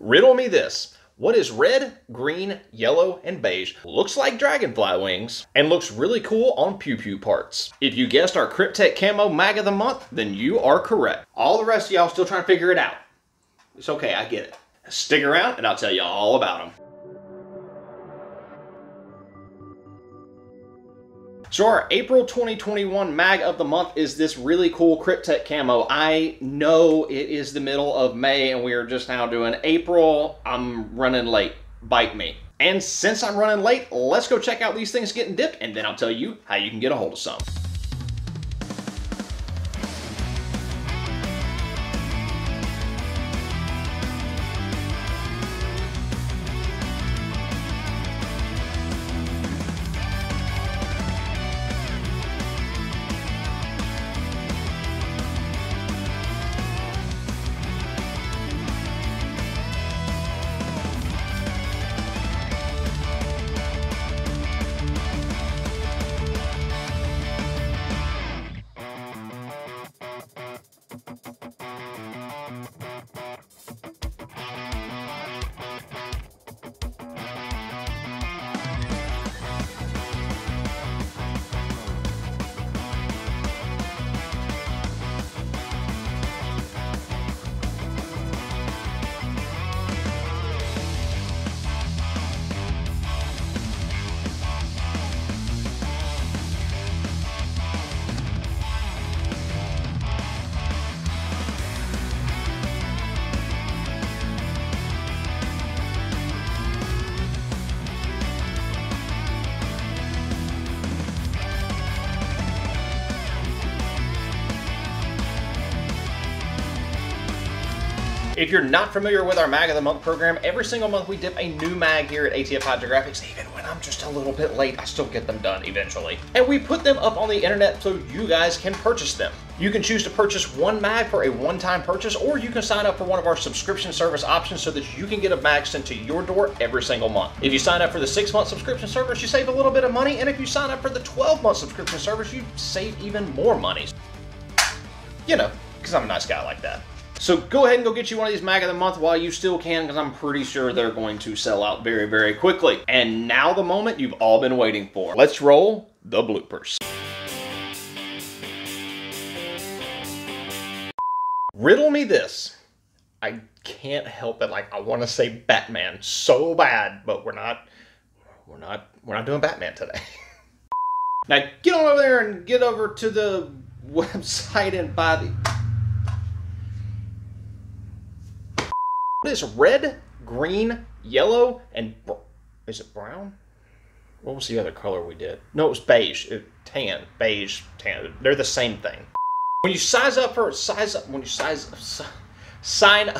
Riddle me this. What is red, green, yellow, and beige, looks like dragonfly wings, and looks really cool on pew pew parts? If you guessed our Kryptek Camo Mag of the Month, then you are correct. All the rest of y'all still trying to figure it out. It's okay, I get it. Stick around and I'll tell you all about them. So our April 2021 mag of the month is this really cool Kryptek camo. I know it is the middle of May and we are just now doing April. I'm running late. Bite me. And since I'm running late, let's go check out these things getting dipped and then I'll tell you how you can get a hold of some. If you're not familiar with our Mag of the Month program, every single month we dip a new mag here at ATF Hydrographics. Even when I'm just a little bit late, I still get them done eventually. And we put them up on the internet so you guys can purchase them. You can choose to purchase one mag for a one-time purchase, or you can sign up for one of our subscription service options so that you can get a mag sent to your door every single month. If you sign up for the six-month subscription service, you save a little bit of money, and if you sign up for the 12-month subscription service, you save even more money. You know, because I'm a nice guy like that. So go ahead and go get you one of these Mag of the Month while you still can, because I'm pretty sure they're going to sell out very, very quickly. And now the moment you've all been waiting for. Let's roll the bloopers. Riddle me this. I can't help it. Like I want to say Batman so bad, but we're not. We're not. We're not doing Batman today. now get on over there and get over to the website and buy the. Is red, green, yellow, and is it brown? What was the other color we did? No, it was beige. It, tan, beige, tan. They're the same thing. When you size up for size up, when you size sign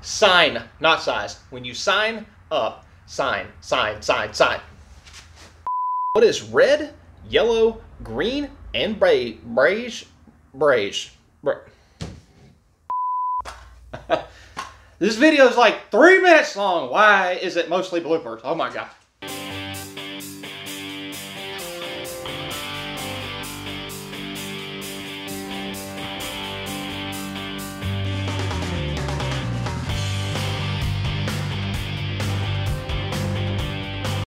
sign not size. When you sign up, sign sign sign sign. What is red, yellow, green, and beige? Beige, beige. This video is like three minutes long. Why is it mostly bloopers? Oh my god.